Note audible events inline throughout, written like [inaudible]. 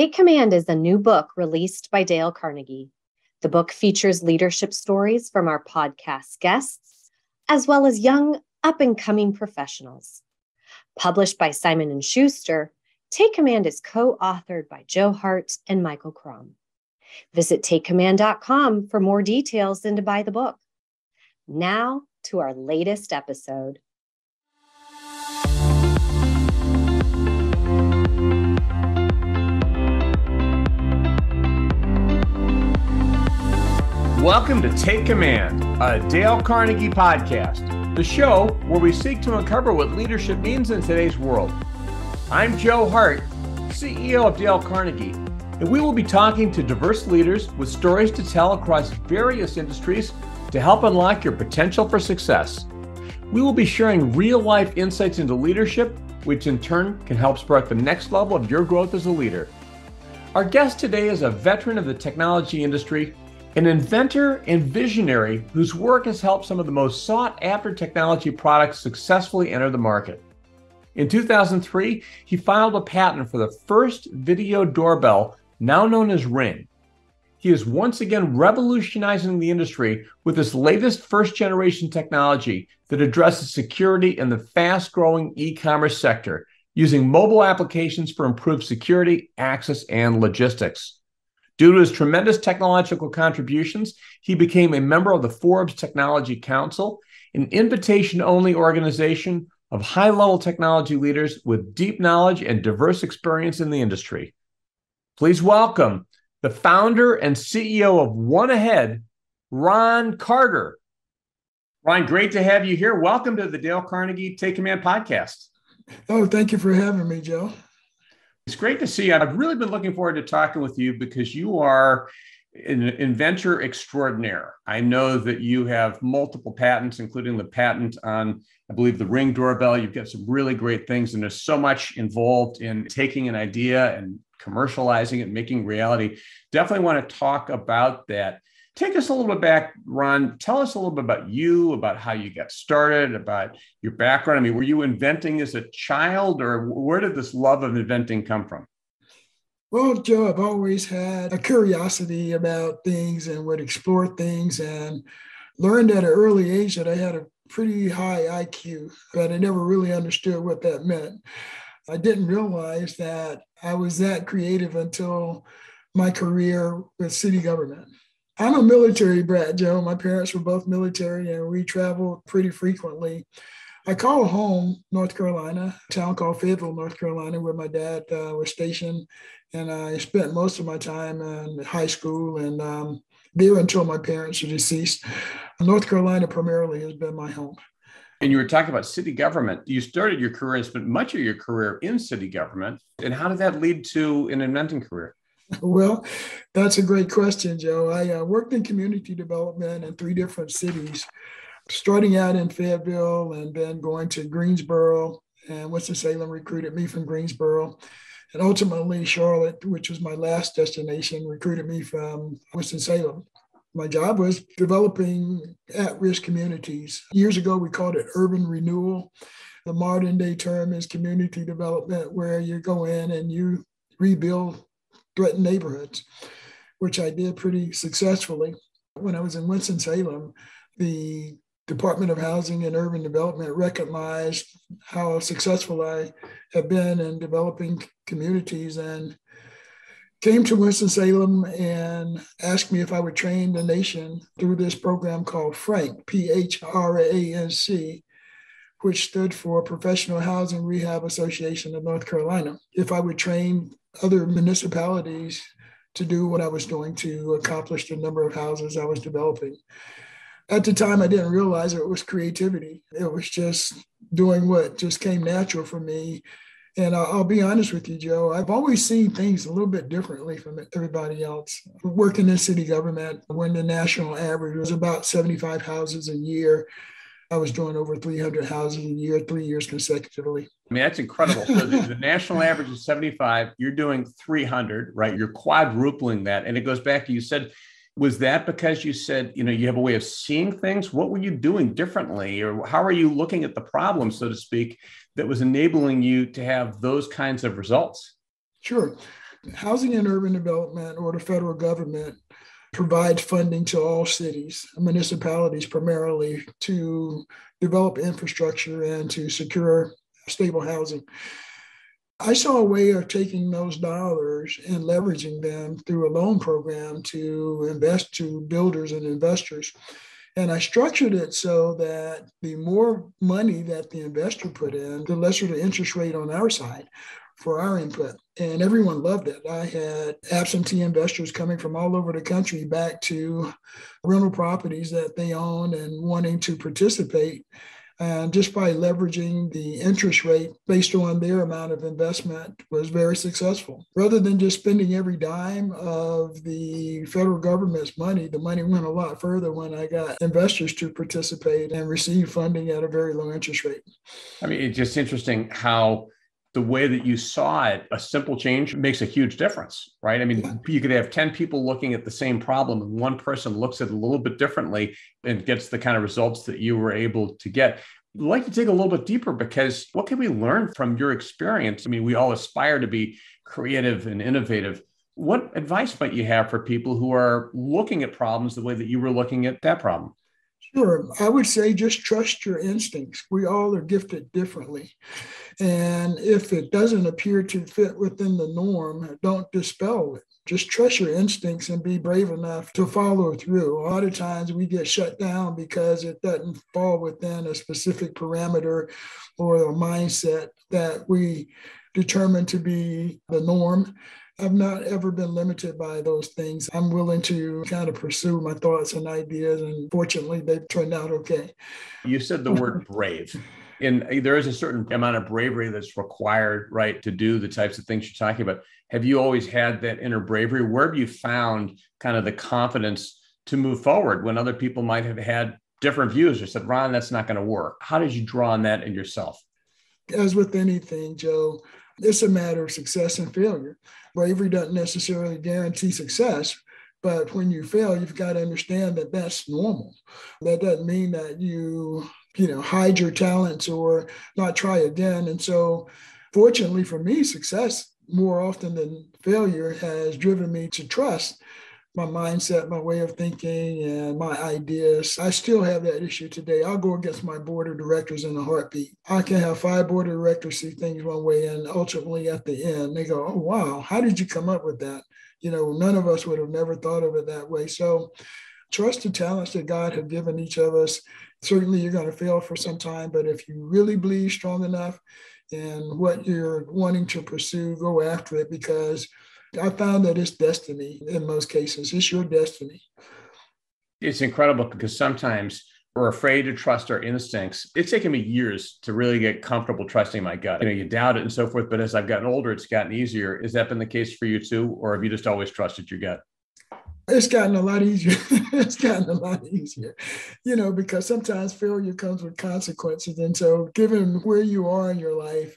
Take Command is a new book released by Dale Carnegie. The book features leadership stories from our podcast guests, as well as young up and coming professionals. Published by Simon & Schuster, Take Command is co-authored by Joe Hart and Michael Crom. Visit takecommand.com for more details and to buy the book. Now to our latest episode. Welcome to Take Command, a Dale Carnegie podcast, the show where we seek to uncover what leadership means in today's world. I'm Joe Hart, CEO of Dale Carnegie, and we will be talking to diverse leaders with stories to tell across various industries to help unlock your potential for success. We will be sharing real life insights into leadership, which in turn can help spark the next level of your growth as a leader. Our guest today is a veteran of the technology industry an inventor and visionary whose work has helped some of the most sought after technology products successfully enter the market. In 2003, he filed a patent for the first video doorbell, now known as Ring. He is once again revolutionizing the industry with his latest first generation technology that addresses security in the fast growing e commerce sector using mobile applications for improved security, access, and logistics. Due to his tremendous technological contributions, he became a member of the Forbes Technology Council, an invitation only organization of high level technology leaders with deep knowledge and diverse experience in the industry. Please welcome the founder and CEO of One Ahead, Ron Carter. Ron, great to have you here. Welcome to the Dale Carnegie Take Command podcast. Oh, thank you for having me, Joe. It's great to see you. I've really been looking forward to talking with you because you are an inventor extraordinaire. I know that you have multiple patents, including the patent on, I believe, the ring doorbell. You've got some really great things, and there's so much involved in taking an idea and commercializing it, making reality. Definitely want to talk about that. Take us a little bit back, Ron. Tell us a little bit about you, about how you got started, about your background. I mean, were you inventing as a child, or where did this love of inventing come from? Well, Joe, I've always had a curiosity about things and would explore things and learned at an early age that I had a pretty high IQ, but I never really understood what that meant. I didn't realize that I was that creative until my career with city government. I'm a military brat, Joe. My parents were both military and we traveled pretty frequently. I call home North Carolina, a town called Fayetteville, North Carolina, where my dad uh, was stationed. And I spent most of my time in high school and um, there until my parents are deceased. North Carolina primarily has been my home. And you were talking about city government. You started your career and spent much of your career in city government. And how did that lead to an inventing career? Well, that's a great question, Joe. I uh, worked in community development in three different cities, starting out in Fayetteville and then going to Greensboro. And Winston-Salem recruited me from Greensboro. And ultimately, Charlotte, which was my last destination, recruited me from Winston-Salem. My job was developing at risk communities. Years ago, we called it urban renewal. The modern day term is community development, where you go in and you rebuild threatened neighborhoods, which I did pretty successfully. When I was in Winston-Salem, the Department of Housing and Urban Development recognized how successful I have been in developing communities and came to Winston-Salem and asked me if I would train the nation through this program called FRANK, P-H-R-A-N-C, which stood for Professional Housing Rehab Association of North Carolina. If I would train other municipalities to do what I was doing to accomplish the number of houses I was developing. At the time, I didn't realize it was creativity. It was just doing what just came natural for me. And I'll, be honest with you, Joe, I've always seen things a little bit differently from everybody else. Working in city government, when the national average was about 75 houses a year, I was doing over 300 houses a year, three years consecutively. I mean, that's incredible. So the, the, national average is 75. You're doing 300, right? You're quadrupling that. And it goes back to you said, was that because you said, you know, you have a way of seeing things? What were you doing differently? Or how are you looking at the problem, so to speak, that was enabling you to have those kinds of results? Sure. Housing and Urban Development or the federal government provides funding to all cities, municipalities primarily, to develop infrastructure and to secure stable housing. I saw a way of taking those dollars and leveraging them through a loan program to invest to builders and investors. And I structured it so that the more money that the investor put in, the lesser the interest rate on our side for our input. And everyone loved it. I had absentee investors coming from all over the country back to rental properties that they own and wanting to participate and just by leveraging the interest rate based on their amount of investment was very successful. Rather than just spending every dime of the federal government's money, the money went a lot further when I got investors to participate and receive funding at a very low interest rate. I mean, it's just interesting how the way that you saw it, a simple change makes a huge difference, right? I mean, yeah. you could have 10 people looking at the same problem and one person looks at it a little bit differently and gets the kind of results that you were able to get. I'd like to dig a little bit deeper because what can we learn from your experience? I mean, we all aspire to be creative and innovative. What advice might you have for people who are looking at problems the way that you were looking at that problem? Sure. I would say just trust your instincts. We all are gifted differently. And if it doesn't appear to fit within the norm, don't dispel it. Just trust your instincts and be brave enough to follow through. A lot of times we get shut down because it doesn't fall within a specific parameter or a mindset that we determine to be the norm. I've not ever been limited by those things. I'm willing to kind of pursue my thoughts and ideas, and fortunately, they've turned out okay. You said the word [laughs] brave. And there is a certain amount of bravery that's required, right, to do the types of things you're talking about. Have you always had that inner bravery? Where have you found kind of the confidence to move forward when other people might have had different views or said, Ron, that's not going to work? How did you draw on that in yourself? As with anything, Joe, it's a matter of success and failure. Bravery doesn't necessarily guarantee success, but when you fail, you've got to understand that that's normal. That doesn't mean that you, you know, hide your talents or not try again. And so, fortunately for me, success more often than failure has driven me to trust my mindset, my way of thinking, and my ideas. I still have that issue today. I'll go against my board of directors in a heartbeat. I can have five board of directors see things one way, and ultimately at the end, they go, Oh, wow, how did you come up with that? You know, none of us would have never thought of it that way. So, trust the talents that God has given each of us. Certainly, you're going to fail for some time, but if you really believe strong enough in what you're wanting to pursue, go after it because I found that it's destiny in most cases. It's your destiny. It's incredible because sometimes we're afraid to trust our instincts. It's taken me years to really get comfortable trusting my gut. You know, you doubt it and so forth. But as I've gotten older, it's gotten easier. Has that been the case for you too? Or have you just always trusted your gut? It's gotten a lot easier. [laughs] it's gotten a lot easier, you know, because sometimes failure comes with consequences. And so, given where you are in your life,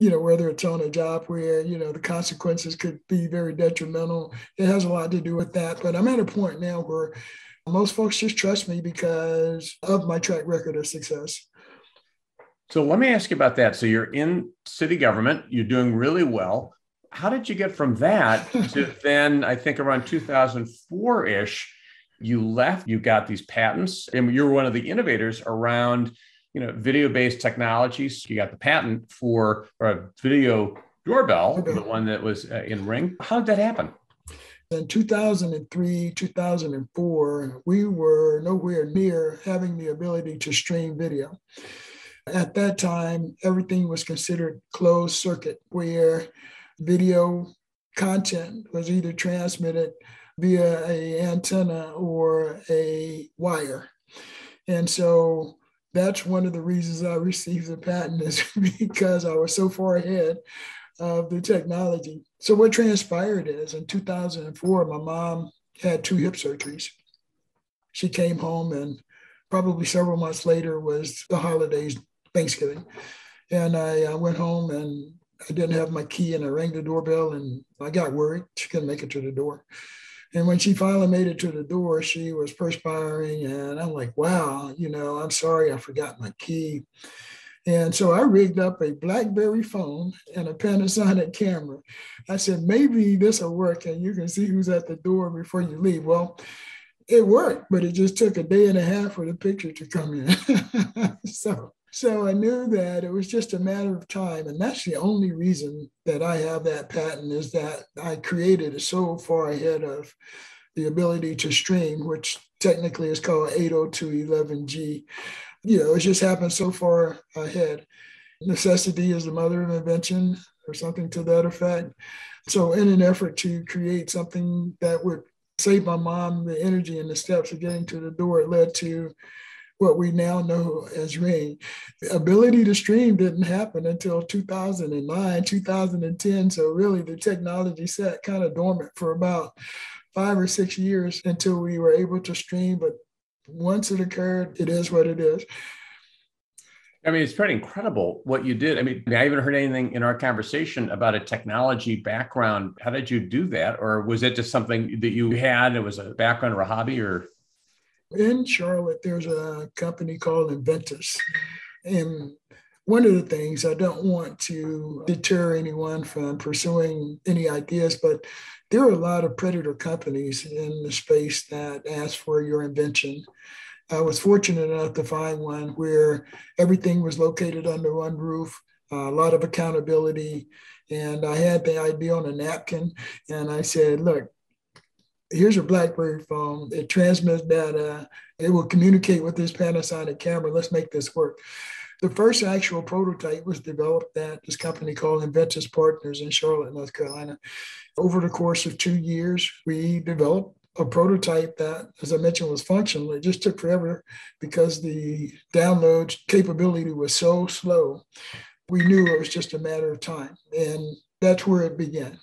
you know, whether it's on a job where, you know, the consequences could be very detrimental. It has a lot to do with that. But I'm at a point now where most folks just trust me because of my track record of success. So let me ask you about that. So you're in city government, you're doing really well. How did you get from that [laughs] to then, I think around 2004 ish, you left, you got these patents, and you were one of the innovators around you know, video-based technologies. You got the patent for a video doorbell, the one that was uh, in Ring. How did that happen? In 2003, 2004, we were nowhere near having the ability to stream video. At that time, everything was considered closed circuit, where video content was either transmitted via a antenna or a wire. And so that's one of the reasons I received the patent is [laughs] because I was so far ahead of the technology. So what transpired is in 2004, my mom had two hip surgeries. She came home and probably several months later was the holidays, Thanksgiving. And I, I went home and I didn't have my key and I rang the doorbell and I got worried. She couldn't make it to the door. And when she finally made it to the door, she was perspiring. And I'm like, wow, you know, I'm sorry, I forgot my key. And so I rigged up a Blackberry phone and a Panasonic camera. I said, maybe this will work and you can see who's at the door before you leave. Well, it worked, but it just took a day and a half for the picture to come in. [laughs] so, so I knew that it was just a matter of time. And that's the only reason that I have that patent is that I created it so far ahead of the ability to stream, which technically is called 802.11g. You know, it just happened so far ahead. Necessity is the mother of invention, or something to that effect. So, in an effort to create something that would save my mom the energy and the steps of getting to the door, it led to what we now know as Ring. The ability to stream didn't happen until 2009, 2010. So, really, the technology sat kind of dormant for about five or six years until we were able to stream. But once it occurred, it is what it is. I mean, it's pretty incredible what you did. I mean, I haven't heard anything in our conversation about a technology background. How did you do that? Or was it just something that you had? It was a background or a hobby or? In Charlotte, there's a company called Inventus. And one of the things I don't want to deter anyone from pursuing any ideas, but there are a lot of predator companies in the space that ask for your invention. I was fortunate enough to find one where everything was located under one roof, a lot of accountability. And I had the idea on a napkin, and I said, Look, here's a BlackBerry phone. It transmits data. It will communicate with this Panasonic camera. Let's make this work. The first actual prototype was developed at this company called Inventus Partners in Charlotte, North Carolina. Over the course of two years, we developed a prototype that, as I mentioned, was functional. It just took forever because the download capability was so slow. We knew it was just a matter of time. And that's where it began.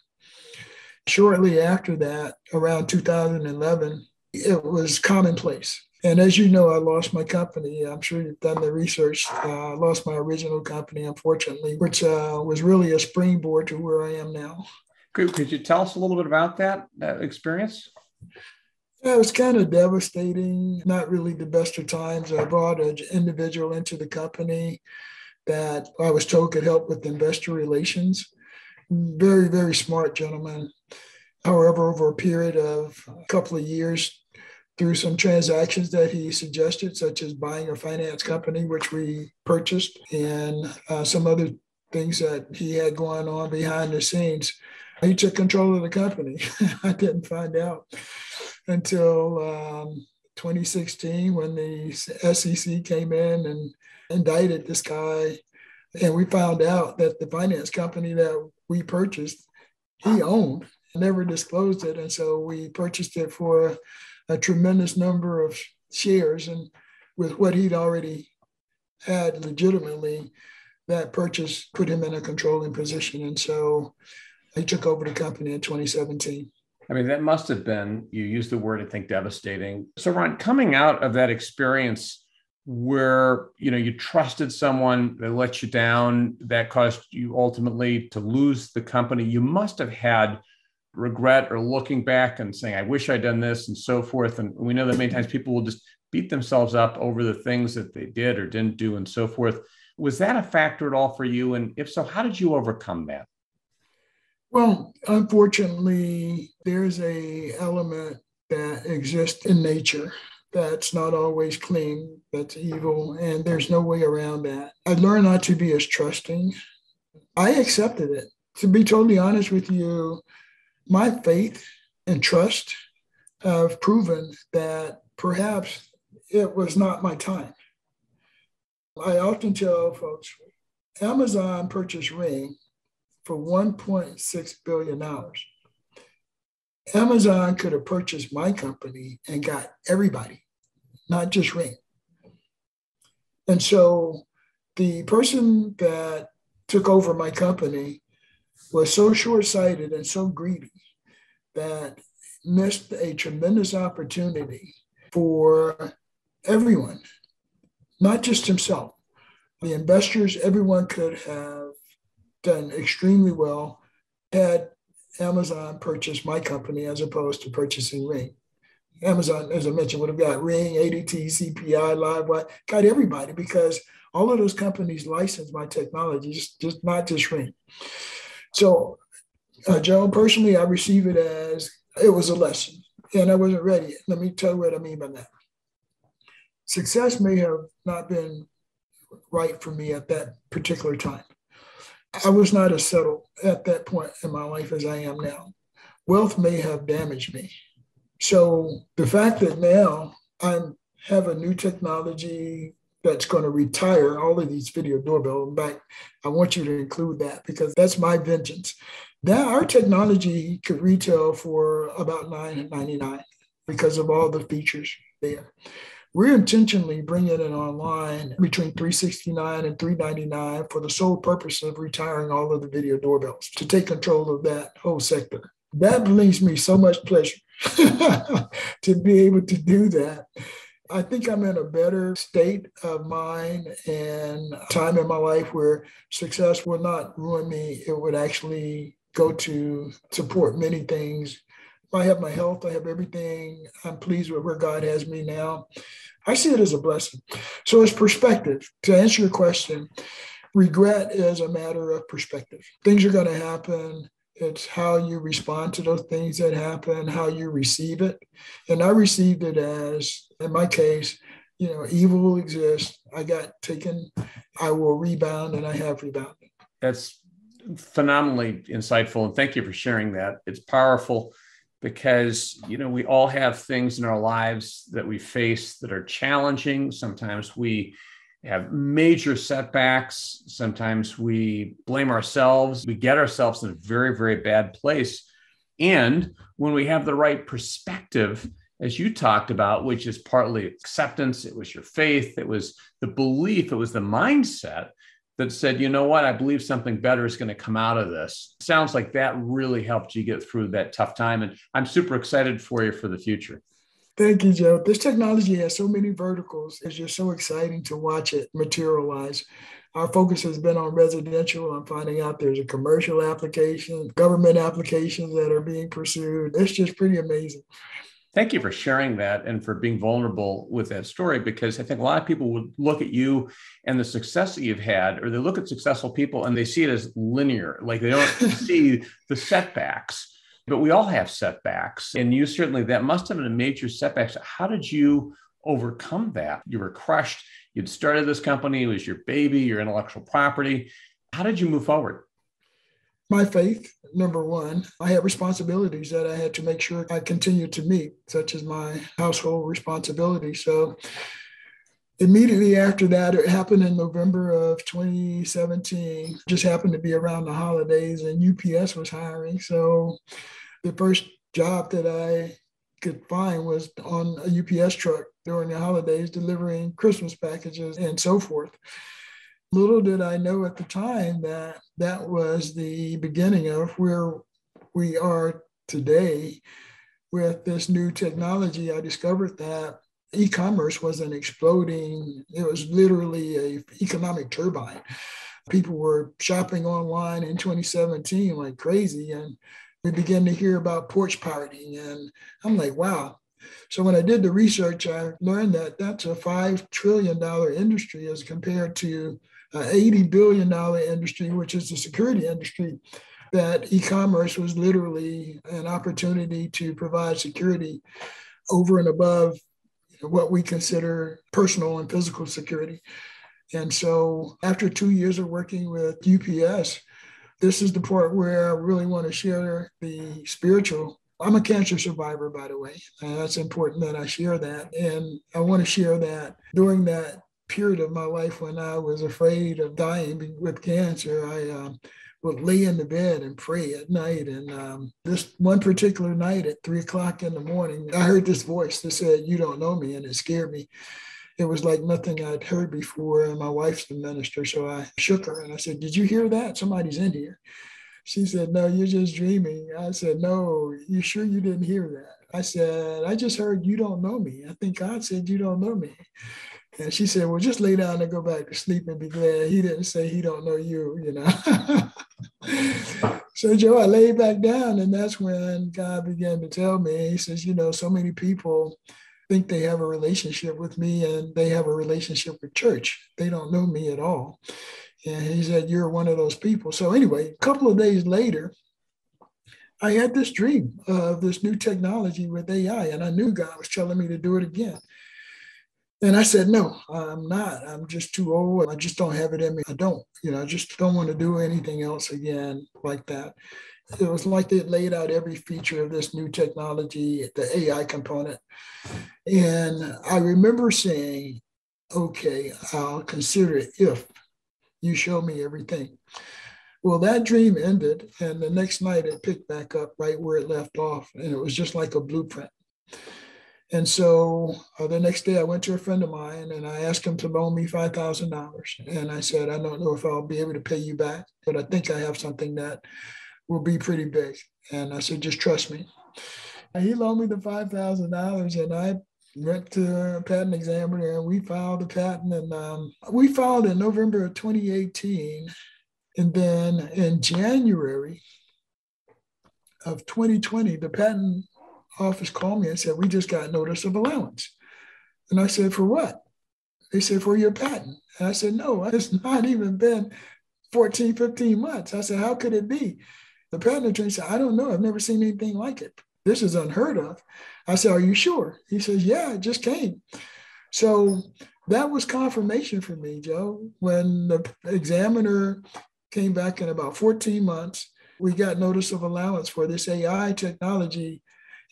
Shortly after that, around 2011, it was commonplace. And as you know, I lost my company. I'm sure you've done the research. Uh, I lost my original company, unfortunately, which uh, was really a springboard to where I am now. Could, could you tell us a little bit about that, that experience? Yeah, it was kind of devastating. Not really the best of times. I brought an individual into the company that I was told could help with investor relations. Very, very smart gentleman. However, over a period of a couple of years, through some transactions that he suggested, such as buying a finance company, which we purchased, and uh, some other things that he had going on behind the scenes, he took control of the company. [laughs] I didn't find out until um, 2016 when the SEC came in and indicted this guy. And we found out that the finance company that we purchased, he owned, never disclosed it. And so we purchased it for a tremendous number of shares. And with what he'd already had legitimately, that purchase put him in a controlling position. And so he took over the company in 2017. I mean, that must have been, you used the word, I think, devastating. So, Ron, coming out of that experience where, you know, you trusted someone that let you down, that caused you ultimately to lose the company, you must have had regret or looking back and saying, I wish I'd done this and so forth. And we know that many times people will just beat themselves up over the things that they did or didn't do and so forth. Was that a factor at all for you? And if so, how did you overcome that? Well, unfortunately, there's a element that exists in nature that's not always clean, that's evil, and there's no way around that. I learned not to be as trusting. I accepted it. To be totally honest with you, my faith and trust have proven that perhaps it was not my time. I often tell folks Amazon purchased Ring for $1.6 billion. Amazon could have purchased my company and got everybody, not just Ring. And so the person that took over my company was so short sighted and so greedy that missed a tremendous opportunity for everyone, not just himself. The investors, everyone could have done extremely well had Amazon purchased my company as opposed to purchasing Ring. Amazon, as I mentioned, would have got Ring, ADT, CPI, Livewire, got everybody because all of those companies licensed my technology, just, just not just Ring. So, uh, Joe, personally, I receive it as it was a lesson and I wasn't ready. Let me tell you what I mean by that. Success may have not been right for me at that particular time. I was not as settled at that point in my life as I am now. Wealth may have damaged me. So the fact that now I have a new technology that's going to retire all of these video doorbells. In fact, I want you to include that because that's my vengeance. Now our technology could retail for about $9.99 because of all the features there. We're intentionally bringing it online between 369 and 399 for the sole purpose of retiring all of the video doorbells to take control of that whole sector. That brings me so much pleasure [laughs] to be able to do that. I think I'm in a better state of mind and time in my life where success will not ruin me. It would actually go to support many things. I have my health, I have everything. I'm pleased with where God has me now. I see it as a blessing. So, as perspective, to answer your question, regret is a matter of perspective. Things are going to happen. It's how you respond to those things that happen, how you receive it. And I received it as, in my case, you know, evil will exist. I got taken. I will rebound, and I have rebounded. That's phenomenally insightful. And thank you for sharing that. It's powerful because you know we all have things in our lives that we face that are challenging sometimes we have major setbacks sometimes we blame ourselves we get ourselves in a very very bad place and when we have the right perspective as you talked about which is partly acceptance it was your faith it was the belief it was the mindset that said, you know what, I believe something better is going to come out of this. Sounds like that really helped you get through that tough time. And I'm super excited for you for the future. Thank you, Joe. This technology has so many verticals. It's just so exciting to watch it materialize. Our focus has been on residential. I'm finding out there's a commercial application, government applications that are being pursued. It's just pretty amazing thank you for sharing that and for being vulnerable with that story because I think a lot of people would look at you and the success that you've had, or they look at successful people and they see it as linear, like they don't [laughs] see the setbacks. But we all have setbacks, and you certainly that must have been a major setback. So how did you overcome that? You were crushed. You'd started this company; it was your baby, your intellectual property. How did you move forward? my faith, number one. I had responsibilities that I had to make sure I continued to meet, such as my household responsibility. So immediately after that, it happened in November of 2017, just happened to be around the holidays, and UPS was hiring. So the first job that I could find was on a UPS truck during the holidays, delivering Christmas packages and so forth. Little did I know at the time that that was the beginning of where we are today with this new technology. I discovered that e-commerce was an exploding, it was literally a economic turbine. People were shopping online in 2017 like crazy. And we began to hear about porch pirating. And I'm like, wow. So when I did the research, I learned that that's a $5 trillion industry as compared to an $80 billion industry, which is the security industry, that e commerce was literally an opportunity to provide security over and above what we consider personal and physical security. And so, after two years of working with UPS, this is the part where I really want to share the spiritual. I'm a cancer survivor, by the way. And that's important that I share that. And I want to share that during that period of my life when I was afraid of dying with cancer, I um, would lay in the bed and pray at night. And um, this one particular night at three o'clock in the morning, I heard this voice that said, You don't know me. And it scared me. It was like nothing I'd heard before. And my wife's the minister. So I shook her and I said, Did you hear that? Somebody's in here. She said, No, you're just dreaming. I said, No, you sure you didn't hear that? I said, I just heard you don't know me. I think God said you don't know me. And she said, well, just lay down and go back to sleep and be glad he didn't say he don't know you, you know. [laughs] so Joe, I laid back down and that's when God began to tell me, he says, you know, so many people think they have a relationship with me and they have a relationship with church. They don't know me at all. And he said, You're one of those people. So, anyway, a couple of days later, I had this dream of this new technology with AI, and I knew God was telling me to do it again. And I said, No, I'm not. I'm just too old. I just don't have it in me. I don't, you know, I just don't want to do anything else again like that. It was like they laid out every feature of this new technology, the AI component. And I remember saying, Okay, I'll consider it if you show me everything. Well, that dream ended, and the next night it picked back up right where it left off, and it was just like a blueprint. And so uh, the next day, I went to a friend of mine and I asked him to loan me $5,000. And I said, I don't know if I'll be able to pay you back, but I think I have something that will be pretty big. And I said, just trust me. And he loaned me the $5,000 and I went to a patent examiner and we filed the patent and um, we filed in November of 2018. And then in January of 2020, the patent office called me and said, we just got notice of allowance. And I said, for what? They said, for your patent. And I said, no, [laughs] it's not even been 14, 15 months. I said, how could it be? The patent attorney said, I don't know. I've never seen anything like it. This is unheard of. I said, Are you sure? He says, Yeah, it just came. So that was confirmation for me, Joe. When the examiner came back in about 14 months, we got notice of allowance for this AI technology.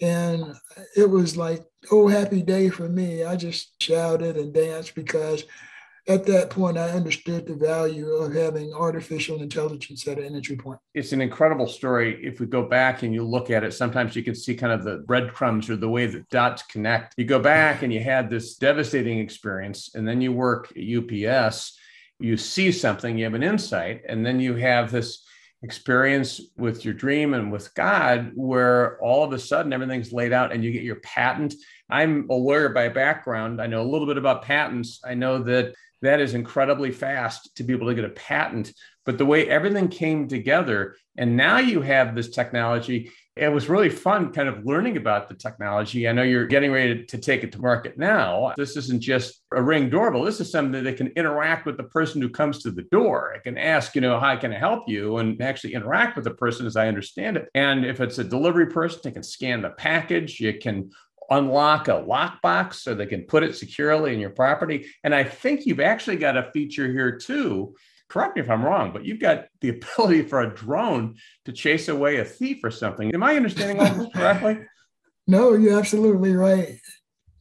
And it was like, oh, happy day for me. I just shouted and danced because at that point, I understood the value of having artificial intelligence at an entry point. It's an incredible story. If we go back and you look at it, sometimes you can see kind of the breadcrumbs or the way that dots connect. You go back and you had this devastating experience, and then you work at UPS, you see something, you have an insight, and then you have this experience with your dream and with God where all of a sudden everything's laid out and you get your patent. I'm a lawyer by background. I know a little bit about patents. I know that that is incredibly fast to be able to get a patent. But the way everything came together, and now you have this technology, it was really fun kind of learning about the technology. I know you're getting ready to, take it to market now. This isn't just a ring doorbell. This is something that can interact with the person who comes to the door. It can ask, you know, how I can I help you? And actually interact with the person as I understand it. And if it's a delivery person, they can scan the package. You can unlock a lockbox so they can put it securely in your property. And I think you've actually got a feature here too. Correct me if I'm wrong, but you've got the [laughs] ability for a drone to chase away a thief or something. Am I understanding all this correctly? [laughs] no, you're absolutely right.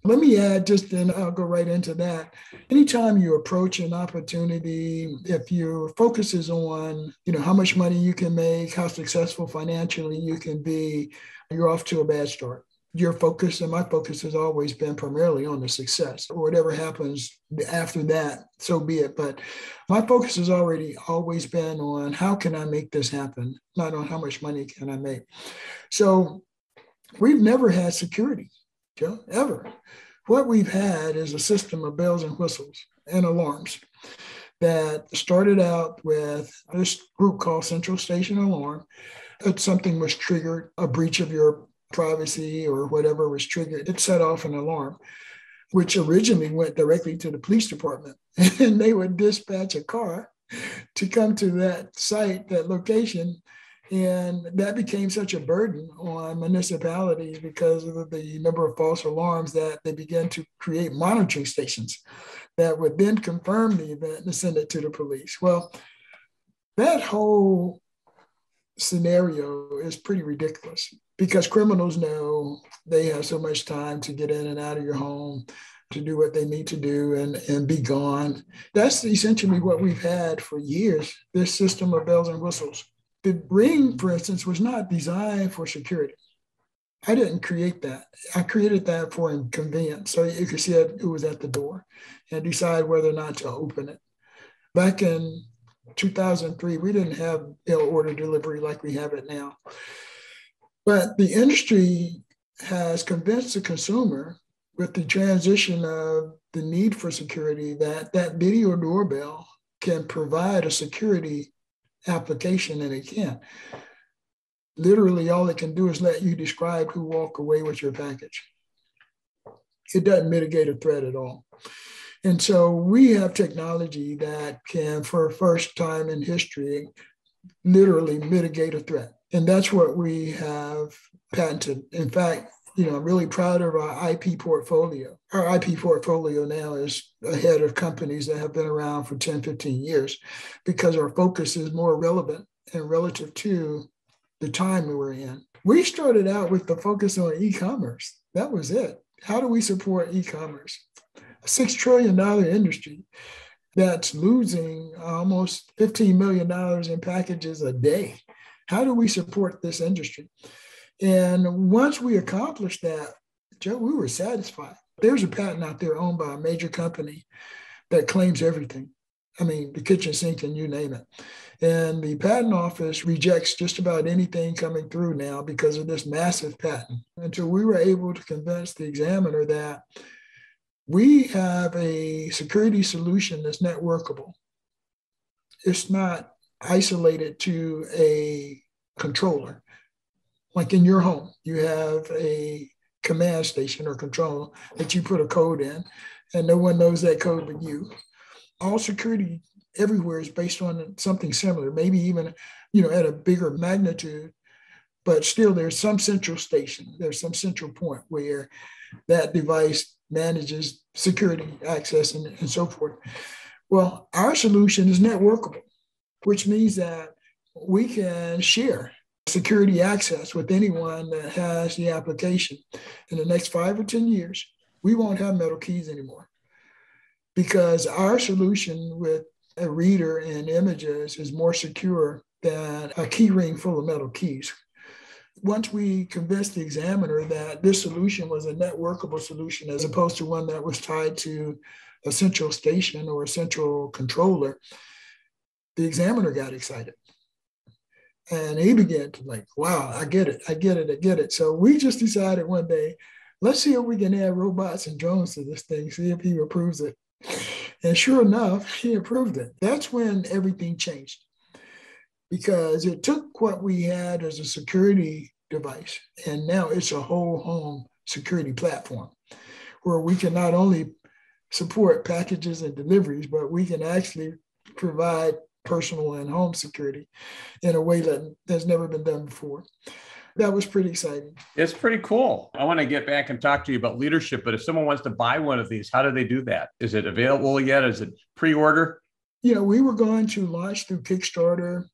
Let me add just then I'll go right into that. Anytime you approach an opportunity, if your focus is on, you know, how much money you can make, how successful financially you can be, you're off to a bad start your focus and my focus has always been primarily on the success. Or whatever happens after that, so be it. But my focus has already always been on how can I make this happen, not on how much money can I make. So we've never had security, Joe, ever. What we've had is a system of bells and whistles and alarms that started out with this group called Central Station Alarm. That something was triggered, a breach of your privacy or whatever was triggered, it set off an alarm, which originally went directly to the police department. [laughs] And they would dispatch a car to come to that site, that location. And that became such a burden on municipalities because of the number of false alarms that they began to create monitoring stations that would then confirm the event and send it to the police. Well, that whole scenario is pretty ridiculous because criminals know they have so much time to get in and out of your home to do what they need to do and, and be gone. That's essentially what we've had for years this system of bells and whistles. The ring, for instance, was not designed for security. I didn't create that. I created that for convenience. So you could see it, was at the door and decide whether or not to open it. Back in 2003, we didn't have mail order delivery like we have it now. But the industry has convinced the consumer with the transition of the need for security that that video doorbell can provide a security application and it can. Literally, all it can do is let you describe who walk away with your package. It doesn't mitigate a threat at all. And so we have technology that can, for a first time in history, literally mitigate a threat. And that's what we have patented. In fact, you know, I'm really proud of our IP portfolio. Our IP portfolio now is ahead of companies that have been around for 10, 15 years because our focus is more relevant and relative to the time we were in. We started out with the focus on e commerce. That was it. How do we support e commerce? A $6 trillion industry that's losing almost $15 million in packages a day. How do we support this industry? And once we accomplished that, Joe, we were satisfied. There's a patent out there owned by a major company that claims everything. I mean, the kitchen sink and you name it. And the patent office rejects just about anything coming through now because of this massive patent. Until we were able to convince the examiner that we have a security solution that's networkable. It's not isolated to a controller like in your home, you have a command station or control that you put a code in, and no one knows that code but you. All security everywhere is based on something similar, maybe even you know at a bigger magnitude, but still there's some central station, there's some central point where that device manages security access and, and so forth. Well, our solution is networkable, which means that we can share security access with anyone that has the application. In the next five or 10 years, we won't have metal keys anymore because our solution with a reader and images is more secure than a key ring full of metal keys. Once we convinced the examiner that this solution was a networkable solution as opposed to one that was tied to a central station or a central controller, the examiner got excited and he began to like, wow, I get it, I get it, I get it. So we just decided one day, let's see if we can add robots and drones to this thing, see if he approves it. And sure enough, he approved it. That's when everything changed because it took what we had as a security device, and now it's a whole home security platform where we can not only support packages and deliveries, but we can actually provide personal and home security in a way that has never been done before. That was pretty exciting. It's pretty cool. I want to get back and talk to you about leadership, but if someone wants to buy one of these, how do they do that? Is it available yet? Is it pre order? You know, we were going to launch through Kickstarter,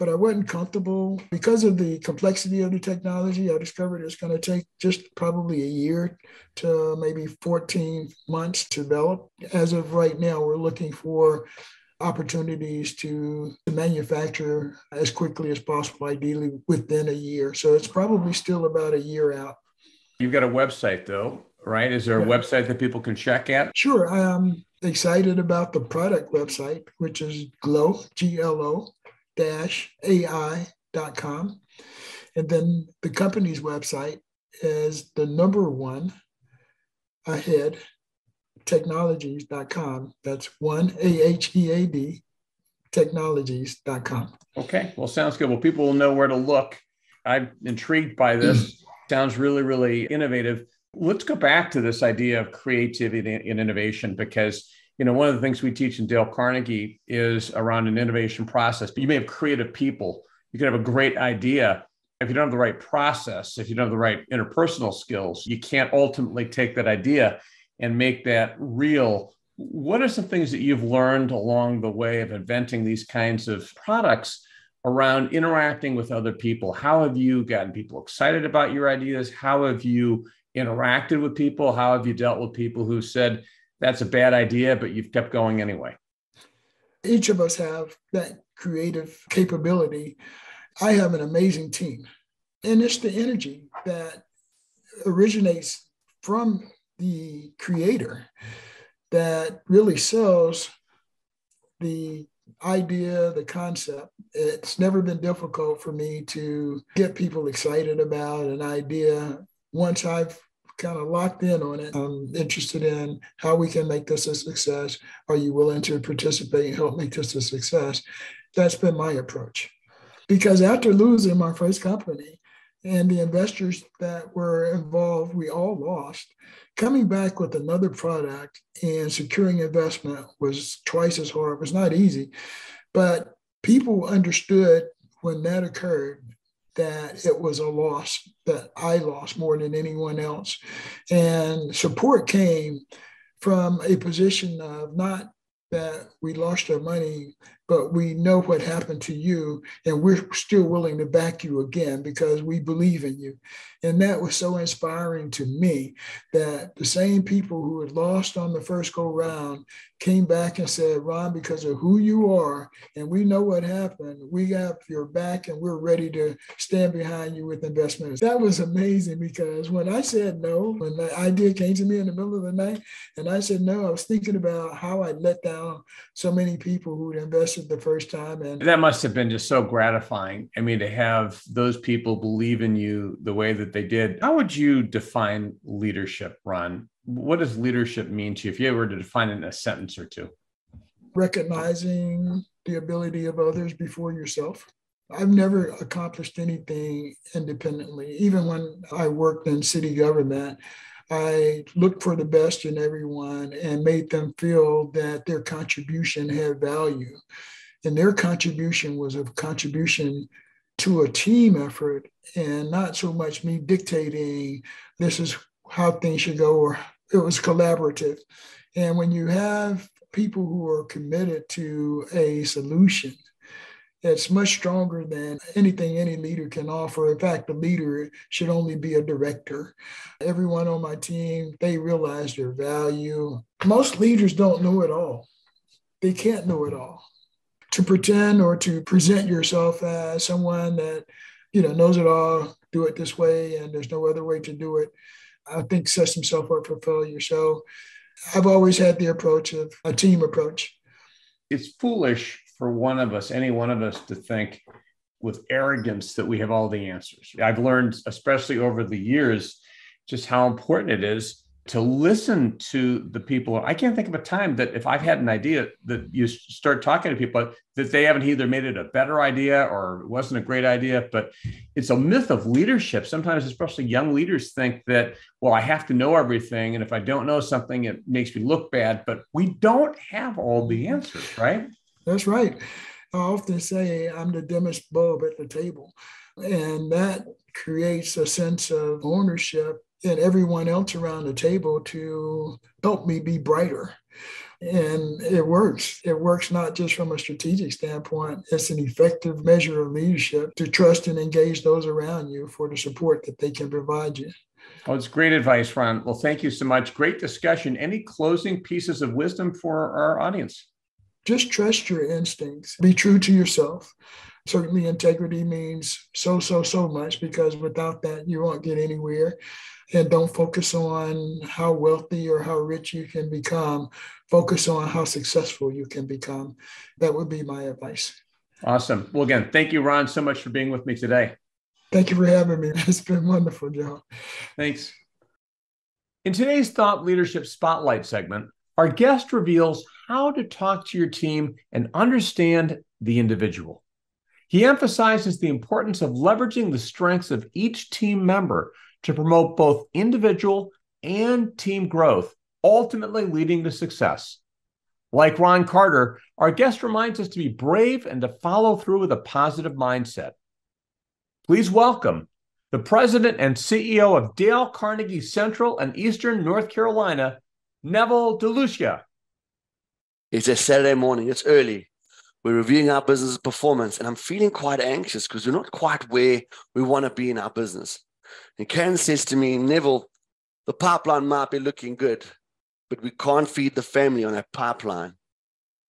but I wasn't comfortable because of the complexity of the technology. I discovered it's going to take just probably a year to maybe 14 months to develop. As of right now, we're looking for opportunities to, to manufacture as quickly as possible, ideally within a year. So it's probably still about a year out. You've got a website though, right? Is there a yeah. website that people can check at? Sure. I'm excited about the product website, which is glow, G-L-O dash AI.com. And then the company's website is the number one ahead technologies.com. That's one A H E A D technologies.com. Okay. Well, sounds good. Well, people will know where to look. I'm intrigued by this. [clears throat] sounds really, really innovative. Let's go back to this idea of creativity and innovation because you know one of the things we teach in Dale Carnegie is around an innovation process. But you may have creative people. You could have a great idea. If you don't have the right process, if you don't have the right interpersonal skills, you can't ultimately take that idea and make that real. What are some things that you've learned along the way of inventing these kinds of products around interacting with other people? How have you gotten people excited about your ideas? How have you interacted with people? How have you dealt with people who said, that's a bad idea, but you've kept going anyway? Each of us have that creative capability. I have an amazing team, and it's the energy that originates from the creator that really sells the idea, the concept. It's never been difficult for me to get people excited about an idea once I've kind of locked in on it. I'm interested in how we can make this a success. Are you willing to participate and help make this a success? That's been my approach. Because after losing my first company and the investors that were involved, we all lost. Coming back with another product and securing investment was twice as hard. It was not easy, but people understood when that occurred that it was a loss that I lost more than anyone else. And support came from a position of not that we lost our money, but we know what happened to you, and we're still willing to back you again because we believe in you. And that was so inspiring to me that the same people who had lost on the first go round came back and said, Ron, because of who you are, and we know what happened, we have your back and we're ready to stand behind you with investments. That was amazing because when I said no, when the idea came to me in the middle of the night, and I said no, I was thinking about how I let down so many people who'd invested the first time. And that must have been just so gratifying. I mean, to have those people believe in you the way that they did. How would you define leadership, Ron? what does leadership mean to you if you were to define it in a sentence or two? Recognizing the ability of others before yourself. I've never accomplished anything independently. Even when I worked in city government, I looked for the best in everyone and made them feel that their contribution had value. And their contribution was a contribution to a team effort and not so much me dictating this is how things should go or it was collaborative. And when you have people who are committed to a solution, it's much stronger than anything any leader can offer. In fact, the leader should only be a director. Everyone on my team, they realize their value. Most leaders don't know it all. They can't know it all. To pretend or to present yourself as someone that, you know, knows it all, do it this way, and there's no other way to do it I think sets himself up for failure. So I've always had the approach of a team approach. It's foolish for one of us, any one of us, to think with arrogance that we have all the answers. I've learned, especially over the years, just how important it is to listen to the people. I can't think of a time that if I've had an idea that you start talking to people that they haven't either made it a better idea or it wasn't a great idea, but it's a myth of leadership. Sometimes, especially young leaders think that, well, I have to know everything. And if I don't know something, it makes me look bad. But we don't have all the answers, right? That's right. I often say I'm the dimmest bulb at the table. And that creates a sense of ownership and everyone else around the table to help me be brighter. And it works. It works not just from a strategic standpoint, it's an effective measure of leadership to trust and engage those around you for the support that they can provide you. Oh, it's great advice, Ron. Well, thank you so much. Great discussion. Any closing pieces of wisdom for our audience? Just trust your instincts, be true to yourself. Certainly, integrity means so, so, so much because without that, you won't get anywhere and don't focus on how wealthy or how rich you can become. Focus on how successful you can become. That would be my advice. Awesome. Well, again, thank you, Ron, so much for being with me today. Thank you for having me. [laughs] It's been wonderful, Joe. Thanks. In today's Thought Leadership Spotlight segment, our guest reveals how to talk to your team and understand the individual. He emphasizes the importance of leveraging the strengths of each team member to promote both individual and team growth, ultimately leading to success. Like Ron Carter, our guest reminds us to be brave and to follow through with a positive mindset. Please welcome the president and CEO of Dale Carnegie Central and Eastern North Carolina, Neville DeLucia. It's a Saturday morning, it's early. We're reviewing our business performance, and I'm feeling quite anxious because we're not quite where we want to be in our business. And Karen says to me, Neville, the pipeline might be looking good, but we can't feed the family on that pipeline.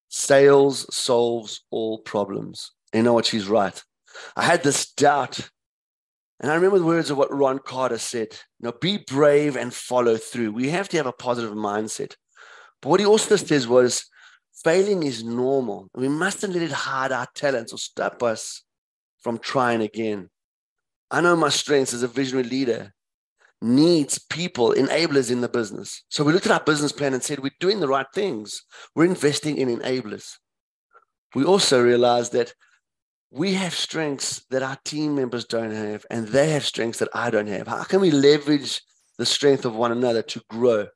Sales solves all problems. You know what? She's right. I had this doubt. And I remember the words of what Ron Carter said. Know, be brave and follow through. We have to have a positive mindset. But what he also says was failing is normal. We mustn't let it hide our talents or stop us from trying again. I know my strengths as a visionary leader, needs people, enablers in the business. So we looked at our business plan and said, we're doing the right things. We're investing in enablers. We also realized that we have strengths that our team members don't have, and they have strengths that I don't have. How can we leverage the strength of one another to grow?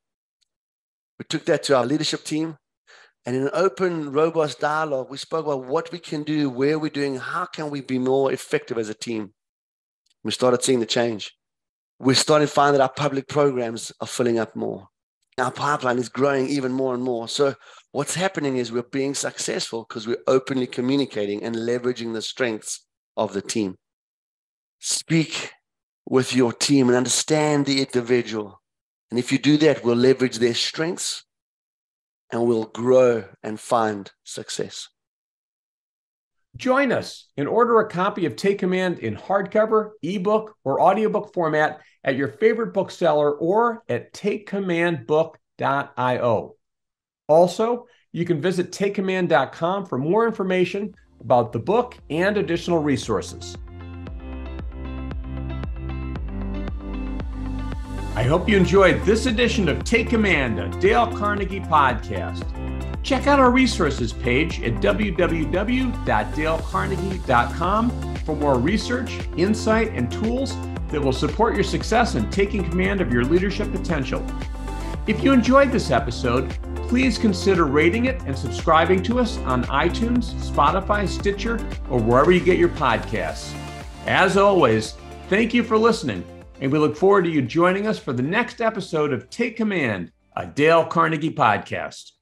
We took that to our leadership team, and in an open, robust dialogue, we spoke about what we can do, where we're doing, how can we be more effective as a team. We started seeing the change. We're starting to find that our public programs are filling up more. Our pipeline is growing even more and more. So what's happening is we're being successful because we're openly communicating and leveraging the strengths of the team. Speak with your team and understand the individual. And if you do that, we'll leverage their strengths and we'll grow and find success. Join us and order a copy of Take Command in hardcover, ebook, or audiobook format at your favorite bookseller or at takecommandbook.io. Also, you can visit takecommand.com for more information about the book and additional resources. I hope you enjoyed this edition of Take Command, a Dale Carnegie podcast. Check out our resources page at www.dalecarnegie.com for more research, insight, and tools that will support your success in taking command of your leadership potential. If you enjoyed this episode, please consider rating it and subscribing to us on iTunes, Spotify, Stitcher, or wherever you get your podcasts. As always, thank you for listening and we look forward to you joining us for the next episode of Take Command, a Dale Carnegie podcast.